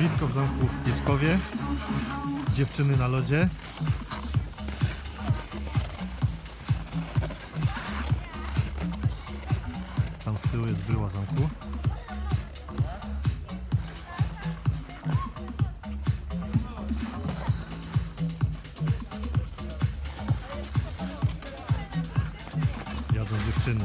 Widowisko w zamku w Pieczkowie. Dziewczyny na lodzie. Tam z tyłu jest bryła zamku. Jadą dziewczyny.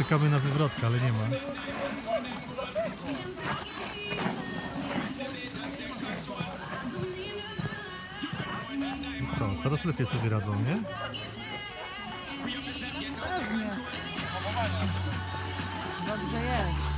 Czekamy na wywrotkę, ale nie ma. Co, coraz lepiej sobie radzą, nie? Pewnie. Dobrze jest.